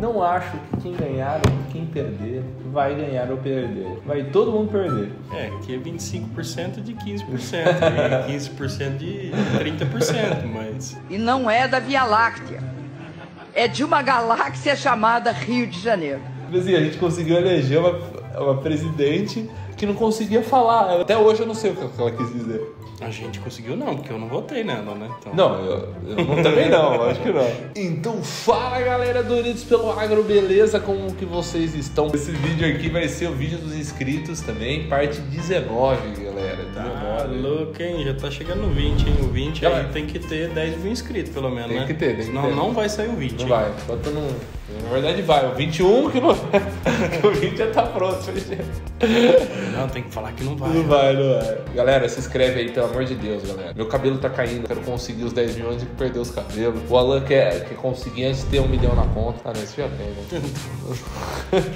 Não acho que quem ganhar ou quem perder vai ganhar ou perder. Vai todo mundo perder. É, que é 25% de 15%, e 15% de 30%, mas. E não é da Via Láctea. É de uma galáxia chamada Rio de Janeiro. Assim, a gente conseguiu eleger uma, uma presidente que não conseguia falar. Até hoje eu não sei o que ela quis dizer. A gente conseguiu não, porque eu não votei nela, né? Então... Não, eu, eu também não, acho que não. Então fala galera do Unidos pelo Agro, beleza? Como que vocês estão? Esse vídeo aqui vai ser o vídeo dos inscritos também, parte 19, galera. Tá 19. louco, hein? Já tá chegando no 20, hein? O 20 Já aí tem que ter 10 mil inscritos, pelo menos, Tem né? que ter, tem que Senão ter. não vai sair o 20. Não hein? vai, bota no. Na verdade vai, o 21 que não que o 20 já tá pronto. Não, tem que falar que não vai. Não vai, não vai. Galera, se inscreve aí, pelo amor de Deus, galera. Meu cabelo tá caindo, quero conseguir os 10 mil antes de perder os cabelos. O Alan quer, quer conseguir antes de ter um milhão na conta. Ah, não, isso já tem, né?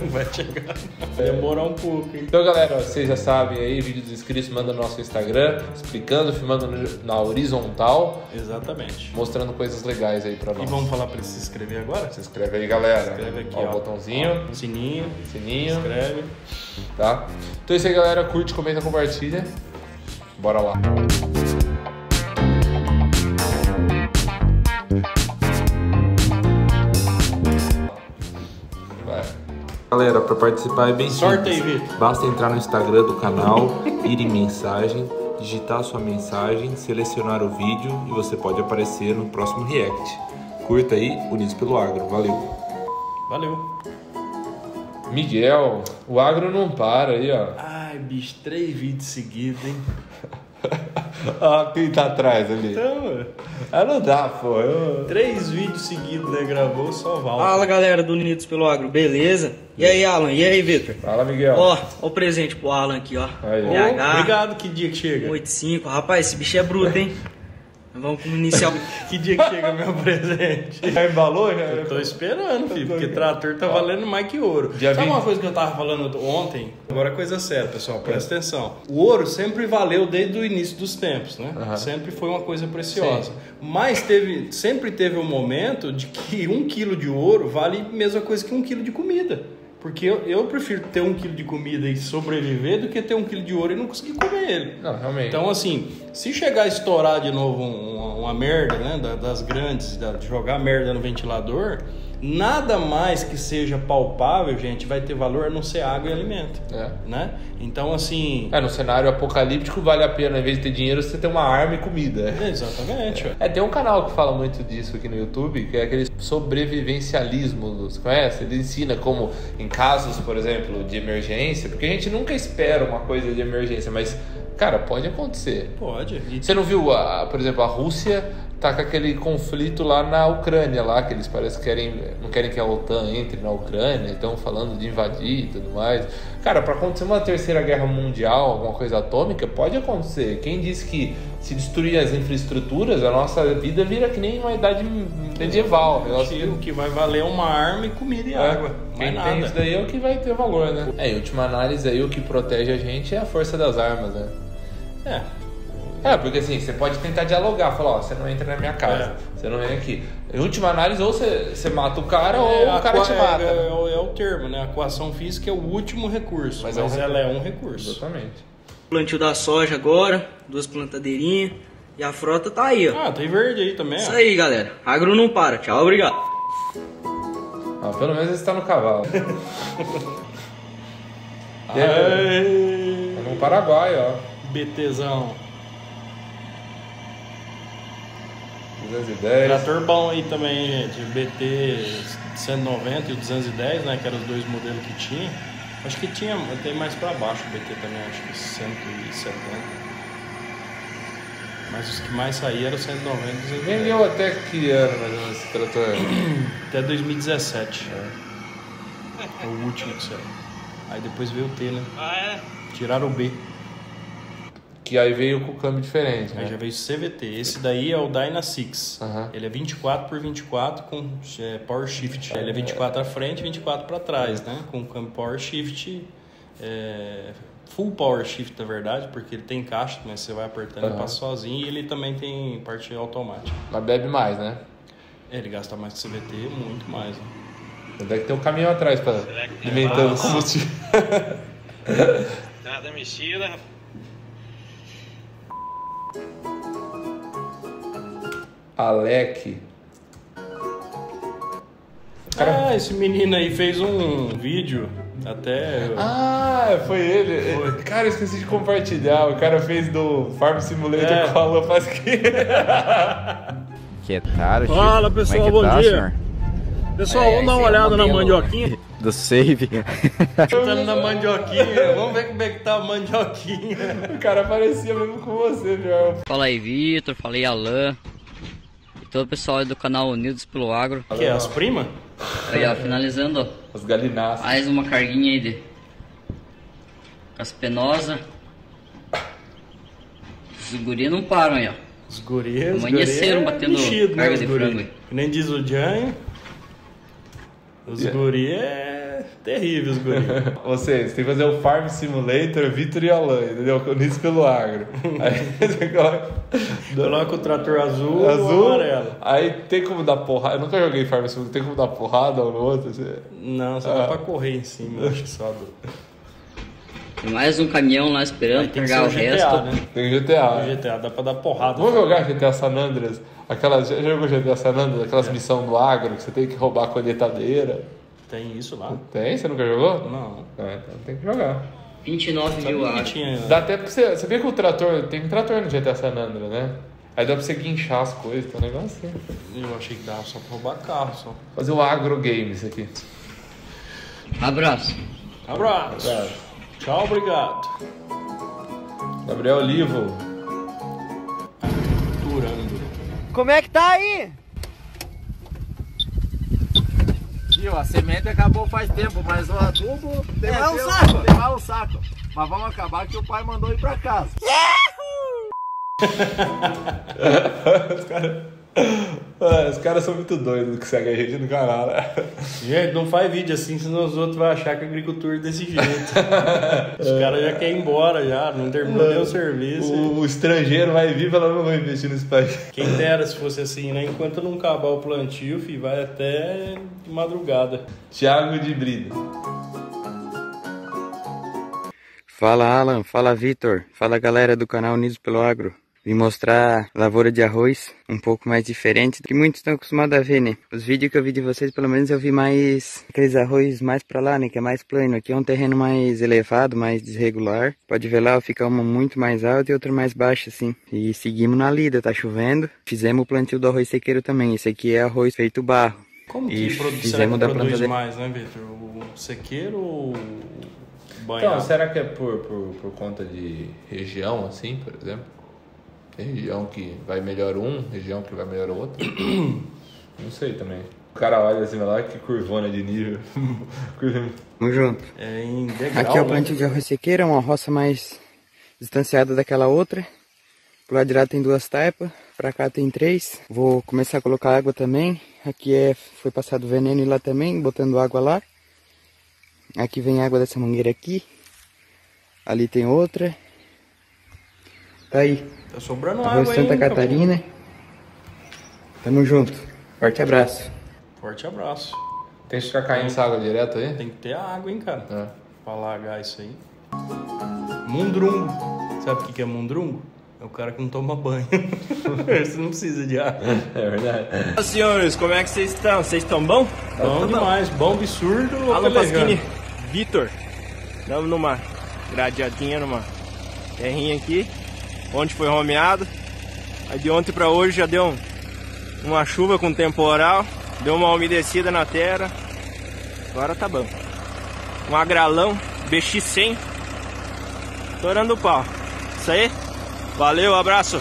Não vai chegar. Vai demorar um pouco, hein? Então, galera, vocês já sabem aí, vídeo dos inscritos, manda no nosso Instagram, explicando, filmando na horizontal, Exatamente. mostrando coisas legais aí pra E nós. vamos falar pra ele se inscrever agora? Se inscreve aí, galera. Inscreve aqui, ó, ó. o botãozinho, Ó, sininho. sininho, Inscreve. tá? Então é isso aí, galera. Curte, comenta, compartilha. Bora lá. Vai. Galera, para participar é bem Sorte aí, simples. Vitor. Basta entrar no Instagram do canal, ir em mensagem, digitar sua mensagem, selecionar o vídeo e você pode aparecer no próximo react. Curta aí, Unidos pelo Agro. Valeu. Valeu. Miguel, o agro não para aí, ó. Ai, bicho, três vídeos seguidos, hein? Ó, quem tá atrás ali. Então, Ah, não dá, pô. Eu... três vídeos seguidos, né? Gravou só Val. Fala galera do Unidos pelo Agro, beleza? E aí, Alan? E aí, Vitor? Fala, Miguel. Ó, ó o presente pro Alan aqui, ó. Aí. BH Obrigado, que dia que chega? 85. Rapaz, esse bicho é bruto, hein? Vamos iniciar. Que dia que chega meu presente? Já embalou, já? Eu tô esperando, filho, porque trator tá valendo mais que ouro. Dia Sabe 20? uma coisa que eu tava falando ontem? Agora é coisa séria, pessoal, presta atenção. O ouro sempre valeu desde o início dos tempos, né? Aham. Sempre foi uma coisa preciosa. Mas teve, sempre teve um momento de que um quilo de ouro vale a mesma coisa que um quilo de comida. Porque eu, eu prefiro ter um quilo de comida e sobreviver do que ter um quilo de ouro e não conseguir comer ele. Não, realmente. Então, assim, se chegar a estourar de novo um- uma, uma merda, né, da- das grandes, da- de jogar merda no ventilador, nada mais que seja palpável, gente, vai ter valor a não ser água e alimento, É. né? Então, assim, É, no cenário apocalíptico vale a pena, em vez de ter dinheiro, você ter uma arma e comida. exatamente, ó. É, tem um canal que fala muito disso aqui no YouTube, que é aquele sobrevivencialismo, você conhece? Ele ensina como, em casos, por exemplo, de emergência, porque a gente nunca espera uma coisa de emergência, mas, cara, pode acontecer. Pode. E Você não viu, a, por exemplo, a Rússia tá com aquele conflito lá na Ucrânia, lá, que eles parecem que querem, não querem que a OTAN entre na Ucrânia, estão falando de invadir e tudo mais. Cara, para acontecer uma terceira guerra mundial, alguma coisa atômica, pode acontecer. Quem disse que se destruir as infraestruturas, a nossa vida vira que nem uma idade medieval. um negócio que- o que vai valer é uma arma e comida e água. Quem Mais tem nada. isso daí é o que vai ter valor, né? É, em última análise aí, o que protege a gente é a força das armas, né? É. É, porque assim, você pode tentar dialogar, falar, ó, você não entra na minha casa, É. você não vem aqui. Em última análise, ou você, você mata o cara, É, ou o cara a te mata. É, né? é o- é o termo, né? A coação física é o último recurso, Mas mas, é um ela é um recurso. Exatamente. Plantio da soja agora, duas plantadeirinhas. E a frota tá aí, ó. Ah, tem verde aí também, Isso ó. aí, galera. Agro não para. Tchau, obrigado. Ah, pelo menos ele está no cavalo. É no Paraguai, ó. BTzão. 210. Trator bom aí também, hein, gente. BT 190 e o 210, né? Que eram os dois modelos que tinha. Acho que tinha, tem mais pra baixo o BT também, acho que 170. Mas os que mais saíram eram 190 e 210. Vendeu até que ano, mais ou menos, esse trator? Até 2017. É o último que saiu. Aí depois veio o T, né? Ah, é? Tiraram o B. Que aí veio com câmbio diferente, Aí já né? veio o CVT. Esse daí é o Dyna 6. Aham. Ele é 24 por 24 com é, Power Shift. Ele é 24 à frente e 24 para trás, né? Com câmbio Power Shift. é, full Power Shift, na verdade, porque ele tem caixa, mas você vai apertando e Aham. passa sozinho. E ele também tem parte automática. Mas bebe mais, né? É, ele gasta mais que o CVT, muito mais. Né? Deve ter um caminhão atrás pra alimentando Nossa. combustível. Nada mexida, rapaz. Alec. Ah, esse menino aí fez um vídeo até. Ah, foi ele. Cara, eu esqueci de compartilhar. O cara fez do Farm Simulator É. com a Alan Pasquim. Que caro, Chico. Fala, é pessoal, que bom tá, dia. senhor? Pessoal, É, vamos dar uma é o olhada na modelo. mandioquinha. Do Save. Chutando na mandioquinha. Vamos ver como é que tá a mandioquinha. o cara parecia mesmo com você, meu. Fala aí, Vitor. Falei, Alan. E todo o pessoal aí do canal Unidos pelo Agro. Que é, as primas? Aí, ó, finalizando, ó. As galináceas. Mais uma carguinha aí de caspenosa. Os guri não param aí, ó. Os guris. os Amanheceram guri é batendo mexido, né, carga os de guri? frango aí. Que nem diz o Janho. Os Yeah. guri é terrível, os guri. Vocês tem que fazer o Farm Simulator, Vitor e Alan, entendeu? Unidos pelo agro. Aí você coloca. Coloca o trator azul, ou Azul, amarelo. aí tem como dar porrada. Eu nunca joguei Farm Simulator, tem como dar porrada um no outro. Você... Não, só Ah. dá pra correr em cima, acho só. Do... Tem mais um caminhão lá esperando tem ser o o GTA, resto. né? Tem GTA. O GTA dá pra dar porrada. Vamos jogar GTA San Andreas? Aquelas, já jogou GTA San Andreas? É. Aquelas missões do agro que você tem que roubar a colheitadeira. Tem isso lá? Tem? Você nunca jogou? Não. Ah, então tem que jogar. 29 mil, tinha. Dá até pra você. Você vê que o trator. Tem um trator no GTA San Andreas, né? Aí dá pra você guinchar as coisas, tem um negócio assim. Eu achei que dava só pra roubar carro só. Fazer o agro game isso aqui. Abraço. Abraço. Tchau, obrigado. Gabriel Olivo. Turando. Como é que tá aí? Viu, a semente acabou faz tempo, mas o adubo Tem um saco. Tem mais um saco. Mas vamos acabar que o pai mandou ir pra casa. os caras. Ah, os caras são muito doidos que seguem a gente no canal, né? Gente, não faz vídeo assim, senão os outros vão achar que é agricultura desse jeito. os caras já querem ir embora já, não terminou nem o serviço. O, o estrangeiro vai vir e fala, não vou investir nesse país. Quem dera se fosse assim, né? Enquanto não acabar o plantio, fi, vai até de madrugada. Thiago de Brida. Fala Alan, fala Vitor, fala galera do canal Unidos pelo Agro. Vim mostrar lavoura de arroz um pouco mais diferente do que muitos estão acostumados a ver, né? Os vídeos que eu vi de vocês, pelo menos eu vi mais aqueles arroz mais pra lá, né? Que é mais plano. Aqui é um terreno mais elevado, mais desregular. Pode ver lá, fica uma muito mais alta e outra mais baixa, assim. E seguimos na lida, tá chovendo. Fizemos o plantio do arroz sequeiro também. Esse aqui é arroz feito barro. Como E que será que fizemos da produz planta de... mais, né, Vitor? O sequeiro ou o Então, banhado? será que é por, por, por conta de região, assim, por exemplo? Tem região que vai melhor um, região que vai melhor outro? Não sei também. O cara olha assim, lá, que curvona de nível. Tamo junto. É em degrau, Aqui é o né? plantio de arroz sequeiro, é uma roça mais distanciada daquela outra. Pro lado de lá tem duas taipas, pra cá tem três. Vou começar a colocar água também. Aqui é, foi passado veneno lá também, botando água lá. Aqui vem água dessa mangueira aqui. Ali tem outra. Tá aí. Tá sobrando Arroz água Santa ainda, Catarina. Tamo junto. Forte abraço. Forte abraço. Tem que ficar caindo essa água direto aí? Tem que ter água, hein, cara? É. Pra largar isso aí. Mundrungo. Sabe o que é mundrungo? É o cara que não toma banho. Esse não precisa de água. É verdade. Senhores, como é que vocês estão? Vocês estão bom? Bom demais. Bom absurdo. Alô. Pasquini, Vitor. Estamos numa gradeadinha, numa terrinha aqui. Ontem foi romeado. Aí de ontem pra hoje já deu um- uma chuva com temporal. Deu uma umedecida na terra. Agora tá bom. Um agralão BX100. Torando o pau. Isso aí. Valeu, abraço.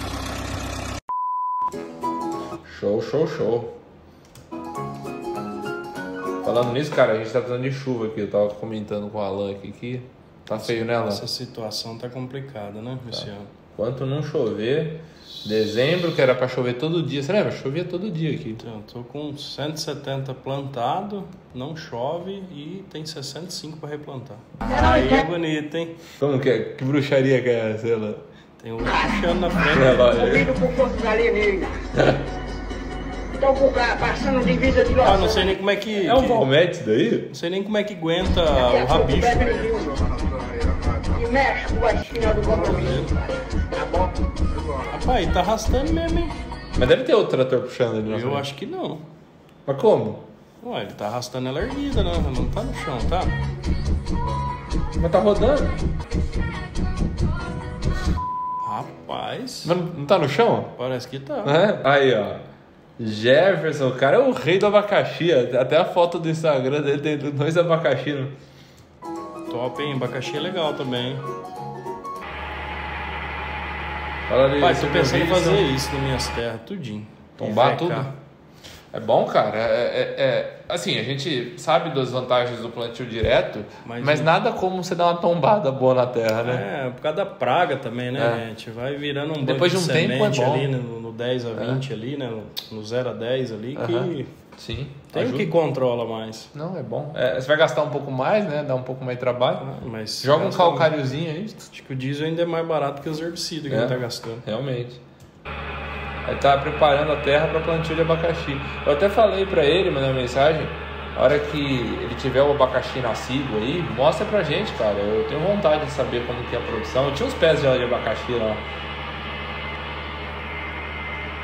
Show, show, show. Falando nisso, cara, a gente tá precisando de chuva aqui. Eu tava comentando com o Alan aqui que tá feio, né, Alan? Essa situação tá complicada, né, esse ano? Enquanto não chover, dezembro, que era pra chover todo dia. Você lembra? Chovia todo dia aqui. Então, tô com 170 plantado, não chove e tem 65 para replantar. Aí é bonito, hein? Como que é? Que bruxaria que é essa, Alan? Tem um puxando na frente. É, lógico. Ouvido por Porto Galinha. Tô com o cara passando de vida de Ah, não sei nem como é que. É um que- Valmete daí? Não sei nem como é que aguenta o rabicho. Mexe com a espinha do compromisso. Tá bom? Rapaz, tá arrastando mesmo, hein? Mas deve ter outro trator puxando ali. Eu frente. acho que não. Mas como? Ué, ele tá arrastando ela erguida, né? Não tá no chão, tá? Mas tá rodando. Rapaz. Mas não- não tá no chão? Parece que tá. É? Aí, ó. Jefferson, o cara é o rei do abacaxi. Até a foto do Instagram dele tem dois abacaxi. Né? Top, hein? Abacaxi é legal também. Fala ali, Pai, tô pensando em fazer então. isso nas minhas terras, tudinho. Tombar tudo? É bom, cara. É, é- é- assim, a gente sabe das vantagens do plantio direto, mas, Mas- nada como você dar uma tombada boa na terra, né? É, por causa da praga também, né, É. gente? Vai virando um Depois de um tempo é bom. ali no, no 10 a 20 ali, né? No, no 0 a 10 ali, Aham. que Sim. tem o ajuda. que controla mais. Não, é bom. É, você vai gastar um pouco mais, né? Dá um pouco mais de trabalho. Ah, Mas Joga um calcáriozinho aí. Acho que o diesel ainda é mais barato que os herbicidas que É. a gente tá gastando. Realmente. Aí tá preparando a terra para plantio de abacaxi. Eu até falei para ele, mandei uma mensagem, a hora que ele tiver o abacaxi nascido aí, mostra pra gente, cara. Eu tenho vontade de saber como que é a produção. Eu tinha uns pés de de abacaxi lá.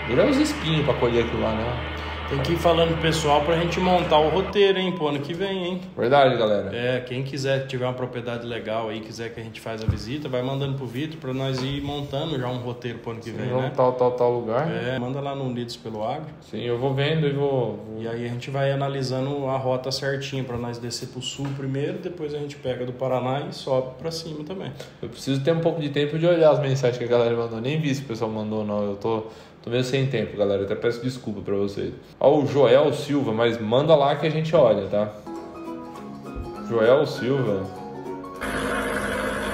Dura uns espinhos pra colher aquilo lá, né? Tem que ir falando pro pessoal pra gente montar o roteiro, hein, pro ano que vem, hein? Verdade, galera. É, quem quiser, tiver uma propriedade legal aí, quiser que a gente faça a visita, vai mandando pro Vitor pra nós ir montando já um roteiro pro ano que vem, Vamos né? tal, tal, tal lugar. É, manda lá no Unidos pelo Agro. Sim, eu vou vendo e vou. vou- E aí a gente vai analisando a rota certinha pra nós descer pro sul primeiro, depois a gente pega do Paraná e sobe pra cima também. Eu preciso ter um pouco de tempo de olhar as mensagens que a galera mandou. Nem vi se o pessoal mandou, não. Eu tô, tô meio sem tempo, galera. Até peço desculpa pra vocês. Ó, o Joel Silva, mas manda lá que a gente olha, tá? Joel Silva.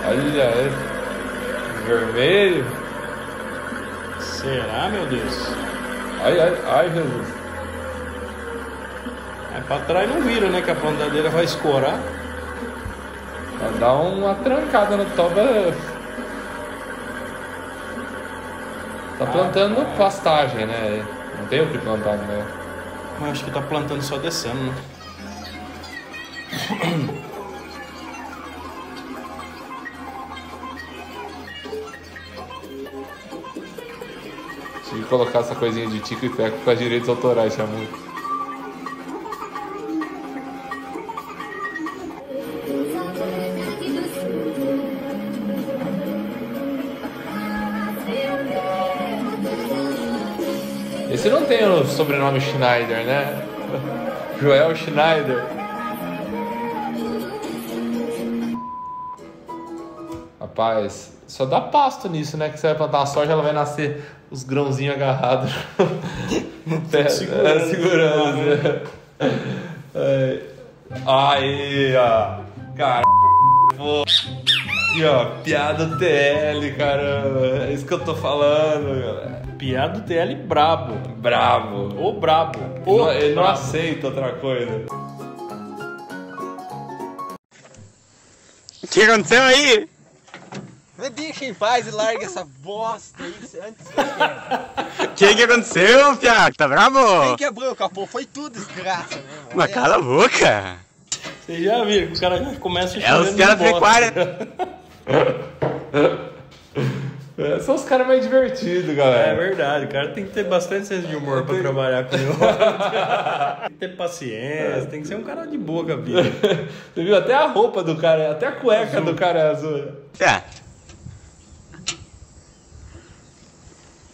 Olha esse. Vermelho. Será, meu Deus? Ai, ai, ai, Jesus. É pra trás não vira, né? Que a plantadeira vai escorar. Vai dar uma trancada no toba. Tá plantando pastagem, né? Não tem o que plantar, né? Mas acho que tá plantando só descendo, né? Tinha que colocar essa coisinha de tico e teco com as direitos autorais, chamou. Sobrenome Schneider, né? Joel Schneider. Rapaz, só dá pasto nisso, né? Que você vai plantar uma soja, ela vai nascer os grãozinhos agarrados. É, segurando. é, segurando. É. Aí, ó. Cara. pô. Aqui, ó. Piada TL, caramba. É isso que eu tô falando, galera. Piada do TL brabo. Bravo. Ô brabo. Ele Ô não, ele não brabo. aceita outra coisa. O que aconteceu aí? Me deixa em paz e larga essa bosta aí antes O que, que aconteceu, Piá? Tá bravo? Quem quebrou o capô? Foi tudo desgraça mesmo. Mas cala a boca. Vocês já viram que os caras já começam É os caras pecuária. É, são os caras mais divertidos, É galera. verdade, o cara tem que ter bastante senso de humor pra trabalhar com ele. tem que ter paciência, tem que ser um cara de boa com a vida. Você viu? Até a roupa do cara, até a cueca do cara é azul. Piá.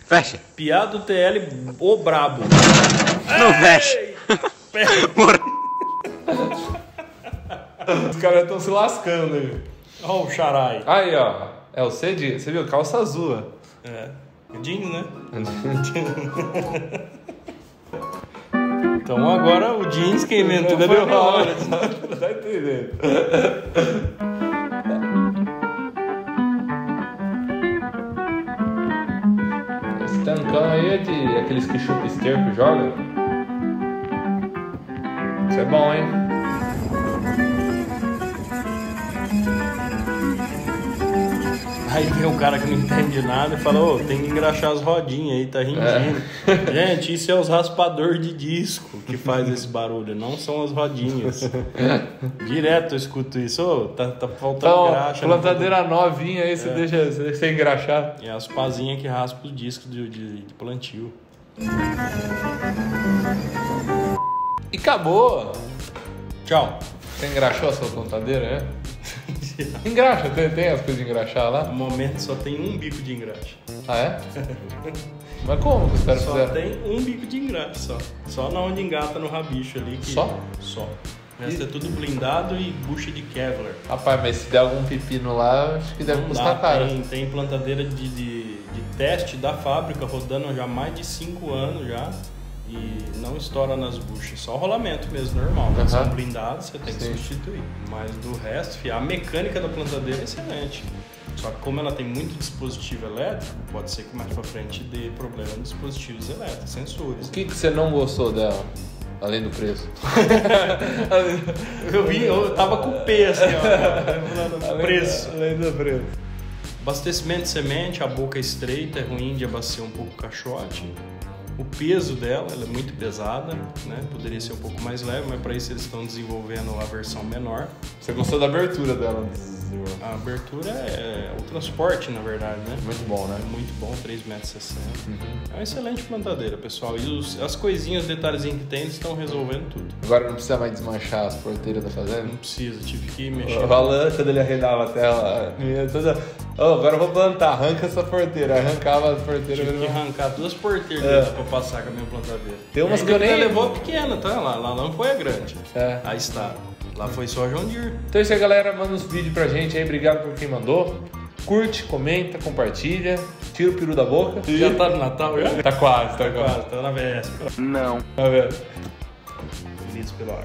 Fecha. Piada do TL, o brabo. Não fecha. Os caras estão se lascando aí. Ó o charai. Aí, ó. É o C de. Você viu? Calça azul. É. O jeans, né? Então agora o jeans que inventou deu o Howard. Tá entendendo? Esse tancão aí é de aqueles que chupa esterco e joga. Isso é bom, hein? Aí vem um cara que não entende nada e fala, ô, tem que engraxar as rodinhas aí, tá rendindo. Gente, isso é os raspador de disco que faz esse barulho, não são as rodinhas. Direto eu escuto isso, ô, tá, tá faltando Então, graxa. plantadeira novinha aí, você É. deixa você engraxar. E as pazinhas que raspam os discos de, de- de plantio. E acabou. Tchau. Você engraxou a sua plantadeira, né? Engraxa, tem, tem as coisas de engraxar lá? No momento só tem um bico de engraxa. Ah, é? Mas como que os caras Só fizeram? tem um bico de engraxa só. Só na onde engata no rabicho ali. Que... Só? Só. O resto é tudo blindado e bucha de Kevlar. Rapaz, mas se der algum pepino lá, acho que deve Não custar dá, caro. Tem, tem plantadeira de, de, de teste da fábrica rodando já há mais de 5 anos já. E não estoura nas buchas, só rolamento mesmo, normal. Aham. São blindados, você tem que Sim. substituir. Mas do resto, a mecânica da plantadeira é excelente. Só que como ela tem muito dispositivo elétrico, pode ser que mais pra frente dê problema nos dispositivos elétricos, sensores. O que, que você não gostou dela? Além do preço. Eu vi, eu tava com o P assim, ó. Além preço. do- Além do preço. Abastecimento de semente, a boca estreita, é ruim de abastecer um pouco o caixote. O peso dela, ela é muito pesada, né? Poderia ser um pouco mais leve, mas para isso eles estão desenvolvendo a versão menor. Você gostou da abertura dela? A abertura é o transporte, na verdade, né? Muito bom, né? É muito bom, 3,60 metros. É uma excelente plantadeira, pessoal. E os- as coisinhas, os detalhezinhos que tem, eles estão resolvendo tudo. Agora não precisa mais desmanchar as porteiras da fazenda? Não precisa, tive que mexer. O Alan, quando ele arredava a ia toda. "Ô, agora eu vou plantar, arranca essa porteira. Arrancava as porteiras. Tive que arrancar duas porteiras É. pra passar com a minha plantadeira. Tem umas que eu nem- levou a pequena, tá? Lá, lá não foi a grande. É. Aí está. Lá foi só a John Deere. Então é isso aí, galera. Manda uns vídeos pra gente aí. Obrigado por quem mandou. Curte, comenta, compartilha. Tira o peru da boca. Já tá no Natal já? Tá quase, tá, Tá quase. quase, tá na véspera. Não. Tá vendo? Feliz pelo ar.